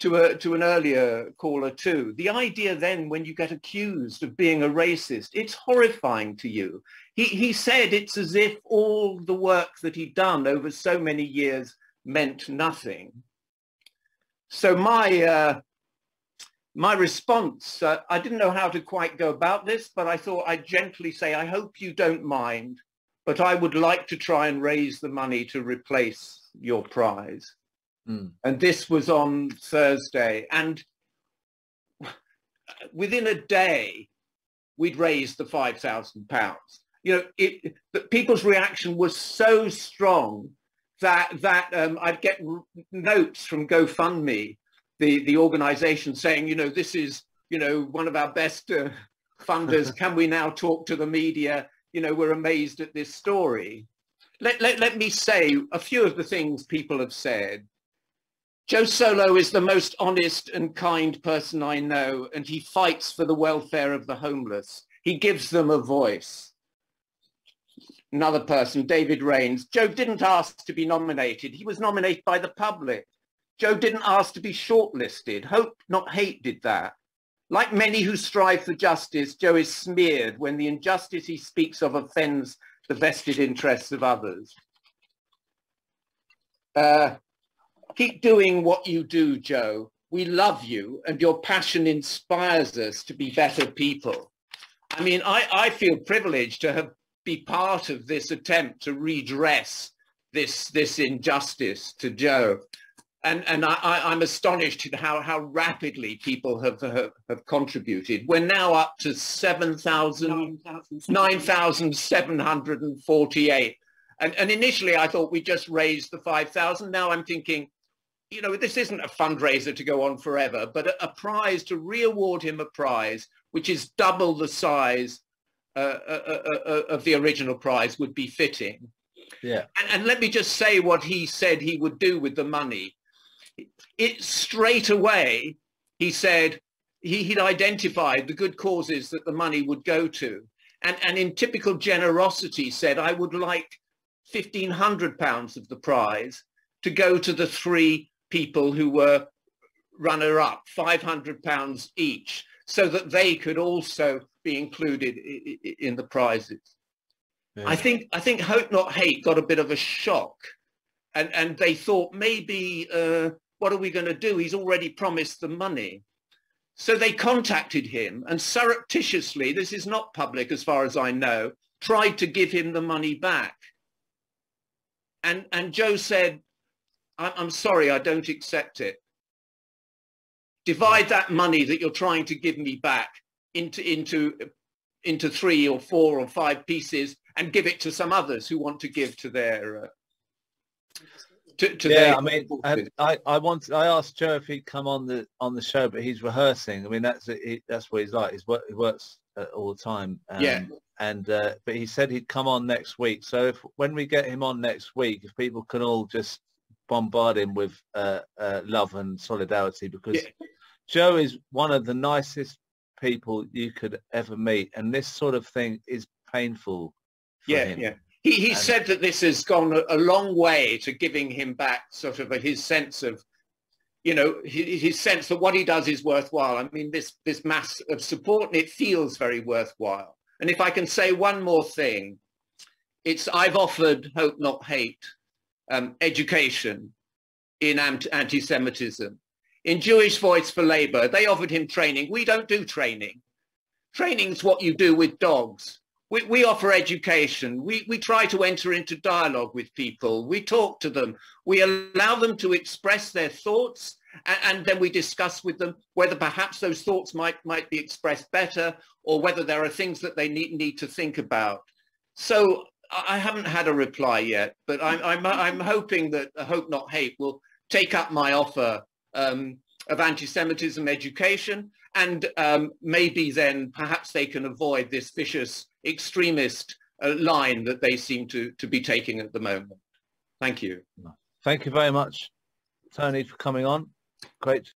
to a to an earlier caller too. The idea then when you get accused of being a racist, it's horrifying to you. He he said it's as if all the work that he'd done over so many years meant nothing. So my uh, my response, uh, I didn't know how to quite go about this, but I thought I'd gently say, I hope you don't mind, but I would like to try and raise the money to replace your prize. Mm. And this was on Thursday. And within a day, we'd raised the £5,000. You know, it, people's reaction was so strong that, that um, I'd get notes from GoFundMe, the, the organization saying, you know, this is, you know, one of our best uh, funders. Can we now talk to the media? You know, we're amazed at this story. Let, let, let me say a few of the things people have said. Joe Solo is the most honest and kind person I know, and he fights for the welfare of the homeless. He gives them a voice. Another person, David Rains. Joe didn't ask to be nominated. He was nominated by the public. Joe didn't ask to be shortlisted. Hope, not hate, did that. Like many who strive for justice, Joe is smeared when the injustice he speaks of offends the vested interests of others. Uh, Keep doing what you do, Joe. We love you and your passion inspires us to be better people. I mean, I, I feel privileged to have be part of this attempt to redress this this injustice to Joe. And, and I, am astonished at how, how rapidly people have, have, have contributed. We're now up to 7,000, 9,748. And, and initially I thought we just raised the 5,000. Now I'm thinking, you know, this isn't a fundraiser to go on forever, but a, a prize to re-award him a prize, which is double the size uh, uh, uh, uh, of the original prize would be fitting. Yeah. And, and, let me just say what he said he would do with the money. It straight away, he said he, he'd identified the good causes that the money would go to. And, and in typical generosity said, I would like 1,500 pounds of the prize to go to the three people who were runner-up, 500 pounds each, so that they could also be included in the prizes. Yeah. I think I think Hope Not Hate got a bit of a shock, and and they thought maybe uh, what are we going to do? He's already promised the money. So they contacted him and surreptitiously, this is not public as far as I know, tried to give him the money back. And, and Joe said, I'm sorry, I don't accept it. Divide that money that you're trying to give me back into, into, into three or four or five pieces and give it to some others who want to give to their, uh, to, to yeah, I mean, I, I want I asked Joe if he'd come on the on the show, but he's rehearsing. I mean, that's he, that's what he's like. He's work, he works uh, all the time. Um, yeah. And uh, but he said he'd come on next week. So if when we get him on next week, if people can all just bombard him with uh, uh, love and solidarity because yeah. Joe is one of the nicest people you could ever meet, and this sort of thing is painful. yeah, him. yeah. He, he and, said that this has gone a, long way to giving him back sort of a, his sense of, you know, his, his, sense that what he does is worthwhile. I mean, this this mass of support, and it feels very worthwhile. And if I can say one more thing, it's I've offered Hope Not Hate um, education in anti-Semitism. In Jewish Voice for Labour, they offered him training. We don't do training. Training is what you do with dogs. We, we offer education. We, we try to enter into dialogue with people. We talk to them. We allow them to express their thoughts and, and, then we discuss with them whether perhaps those thoughts might, might be expressed better or whether there are things that they need, need to think about. So I haven't had a reply yet, but I'm, I'm, I'm hoping that Hope Not Hate will take up my offer um, of anti-Semitism education and um, maybe then perhaps they can avoid this vicious extremist uh, line that they seem to, to be taking at the moment. Thank you. Thank you very much, Tony, for coming on. Great